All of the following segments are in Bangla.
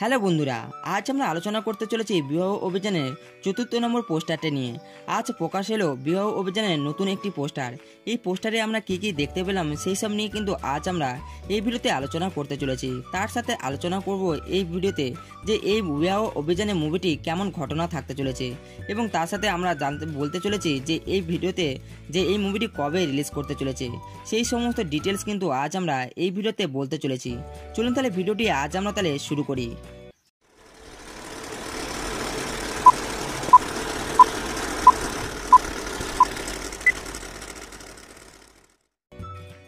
Hello বন্ধুরা, আজ আমরা আলোচনা করতে চলেছি বিবাহ অভিযানের চতুর্থ নম্বর পোস্টারটি নিয়ে। আজ প্রকাশ এলো বিবাহ অভিযানের নতুন একটি পোস্টার। এই পোস্টারে আমরা কি কি দেখতে পেলাম সেই সব নিয়ে কিন্তু আজ আমরা এই ভিডিওতে আলোচনা করতে চলেছি। তার সাথে আলোচনা করব এই ভিডিওতে যে এই বিবাহ অভিযানের মুভিটি কেমন ঘটনা থাকতে চলেছে এবং তার সাথে আমরা জানতে, বলতে চলেছি যে এই ভিডিওতে যে এই মুভিটি কবে রিলিজ করতে চলেছে, সেই সমস্ত ডিটেলস কিন্তু আজ আমরা এই ভিডিওতে বলতে চলেছি। চলুন তাহলে ভিডিওটি আজ আমরা তাহলে শুরু করি।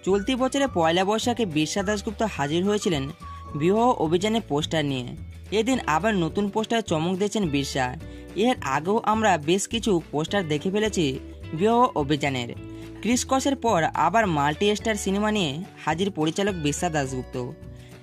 চলতি বছরে পয়লা বৈশাখে বিরসা দাসগুপ্ত হাজির হয়েছিলেন বিবাহ অভিযানের পোস্টার নিয়ে। এদিন আবার নতুন পোস্টার চমক দিয়েছেন বিরসা। এর আগেও আমরা বেশ কিছু পোস্টার দেখে ফেলেছি বিবাহ অভিযানের। ক্রিসকসের পর আবার মাল্টি স্টার সিনেমা নিয়ে হাজির পরিচালক বিরসা দাসগুপ্ত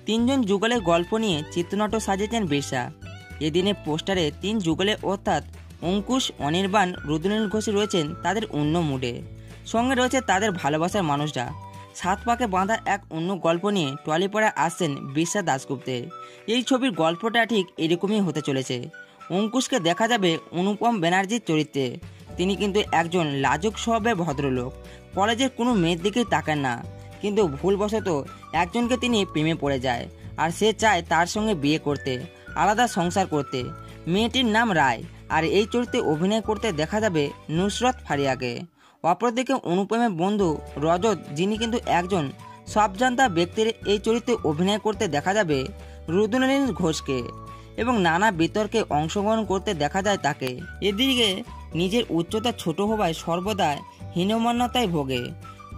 তিনজন যুগলের গল্প নিয়ে চিত্রনাট্য সাজিয়েছেন বিরসা। এদিনে পোস্টারে তিন যুগলে অর্থাৎ অঙ্কুশ, অনির্বাণ, রুদ্রনীল ঘোষ রয়েছেন তাদের অন্য মুডে। সঙ্গে রয়েছে তাদের ভালোবাসার মানুষরা। সাত পাকে বাঁধা এক অন্য গল্প নিয়ে টলিপাড়ায় আসছেন বিশ্বা দাসগুপ্তের এই ছবির গল্পটা ঠিক এরকমই হতে চলেছে। অঙ্কুশকে দেখা যাবে অনুপম ব্যানার্জির চরিত্রে। তিনি কিন্তু একজন লাজুক স্বভাবের ভদ্রলোক। কলেজের কোনো মেয়ের দিকেই তাকান না। কিন্তু ভুলবশত একজনকে তিনি প্রেমে পড়ে যায় আর সে চায় তার সঙ্গে বিয়ে করতে, আলাদা সংসার করতে। মেয়েটির নাম রায় আর এই চরিত্রে অভিনয় করতে দেখা যাবে নুসরত ফারিয়াকে। অপরদিকে অনুপমের বন্ধু রজত, যিনি কিন্তু একজন সবজান্তা ব্যক্তির এই চরিত্রে অভিনয় করতে দেখা যাবে রুদ্রনীল ঘোষকে এবং নানা বিতর্কে অংশগ্রহণ করতে দেখা যায় তাকে। এদিকে নিজের উচ্চতা ছোট হওয়ায় সর্বদা হীনমান্যতায় ভোগে।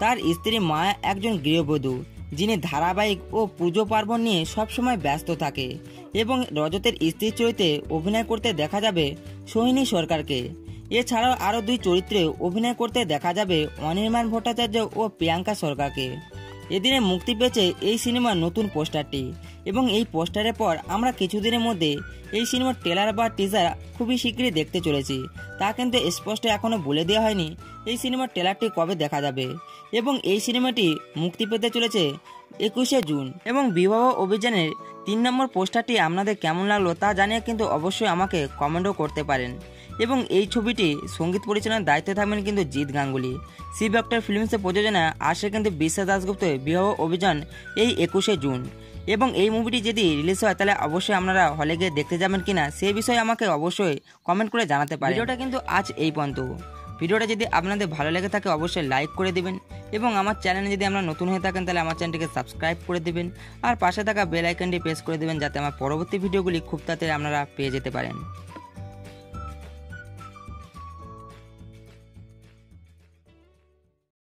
তার স্ত্রী মায়া একজন গৃহবধূ, যিনি ধারাবাহিক ও পুজো পার্বণ নিয়ে সবসময় ব্যস্ত থাকে এবং রজতের স্ত্রীর চরিত্রে অভিনয় করতে দেখা যাবে সোহিনী সরকারকে। এছাড়াও আরও দুই চরিত্রে অভিনয় করতে দেখা যাবে অনির্মাণ ভট্টাচার্য ও প্রিয়াঙ্কা সরকারকে। এদিনে মুক্তি পেয়েছে এই সিনেমার নতুন পোস্টারটি এবং এই পোস্টারের পর আমরা কিছুদিনের মধ্যে এই সিনেমার ট্রেলার বা টিজার খুবই শীঘ্রই দেখতে চলেছি। তা কিন্তু স্পষ্ট এখনও বলে দেওয়া হয়নি এই সিনেমার ট্রেলারটি কবে দেখা যাবে। এবং এই সিনেমাটি মুক্তি পেতে চলেছে একুশে জুন। এবং বিবাহ অভিযানের তিন নম্বর পোস্টারটি আপনাদের কেমন লাগল তা জানিয়ে কিন্তু অবশ্যই আমাকে কমেন্টও করতে পারেন। এবং এই ছবিটি সংগীত পরিচালনার দায়িত্বে থাকবেন কিন্তু জিৎ গাঙ্গুলি। শিব আক্তার ফিল্মসের প্রযোজনা আসে কিন্তু বিশ্বা দাসগুপ্ত বিবাহ অভিযান এই একুশে জুন। এবং এই মুভিটি যদি রিলিজ হয় তাহলে অবশ্যই আপনারা হলে গিয়ে দেখতে যাবেন কিনা সেই বিষয়ে আমাকে অবশ্যই কমেন্ট করে জানাতে পারেন। ভিডিওটা কিন্তু আজ এই পর্যন্ত। ভিডিওটা যদি আপনাদের ভালো লেগে থাকে, অবশ্যই লাইক করে দেবেন এবং আমার চ্যানেলে যদি আপনারা নতুন হয়ে থাকেন, তাহলে আমার চ্যানেলটিকে সাবস্ক্রাইব করে দেবেন আর পাশে থাকা বেল আইকনটি প্রেস করে দেবেন, যাতে আমার পরবর্তী ভিডিওগুলি খুব তাড়াতাড়ি আপনারা পেয়ে যেতে পারেন।